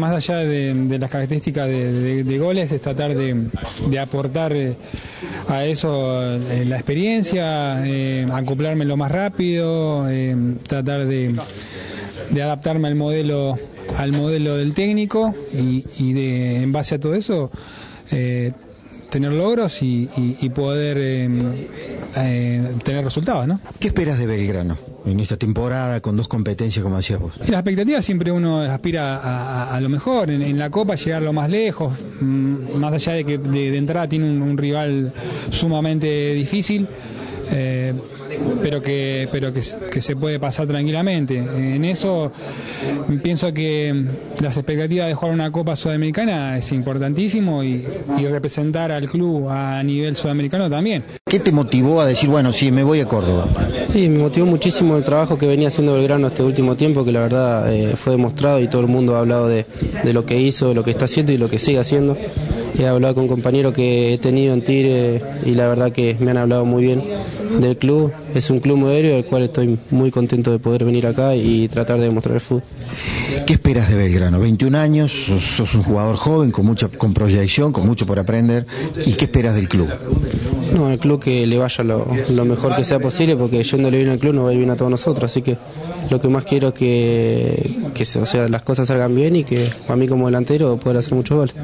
Más allá de, las características de, goles, es tratar de, aportar eh, a eso eh, la experiencia, eh, acoplarme lo más rápido, tratar de, adaptarme al modelo, al modelo del técnico y, de, en base a todo eso tener logros y, poder tener resultados. ¿no? ¿Qué esperas de Belgrano? en esta temporada con dos competencias como decías vos? La expectativa siempre uno aspira a, lo mejor, en, la Copa llegar lo más lejos, mm, más allá de que de, entrada tiene un, rival sumamente difícil. Eh, pero que pero que, se puede pasar tranquilamente. En eso pienso que las expectativas de jugar una Copa Sudamericana es importantísimo y, representar al club a nivel sudamericano también. ¿Qué te motivó a decir, bueno, sí, me voy a Córdoba? Sí, me motivó muchísimo el trabajo que venía haciendo Belgrano este último tiempo, que la verdad eh, fue demostrado y todo el mundo ha hablado de, de lo que hizo, de lo que está haciendo y lo que sigue haciendo. He hablado con compañeros que he tenido en Tigre y la verdad que me han hablado muy bien del club. Es un club moderno del cual estoy muy contento de poder venir acá y tratar de demostrar el fútbol. ¿Qué esperas de Belgrano? 21 años, sos, un jugador joven con mucha con proyección, con mucho por aprender. ¿Y qué esperas del club? No, el club que le vaya lo, mejor que sea posible, porque yéndole bien al club no va a ir bien a todos nosotros. Así que lo que más quiero es que, que o sea, las cosas salgan bien y que a mí como delantero pueda hacer muchos goles.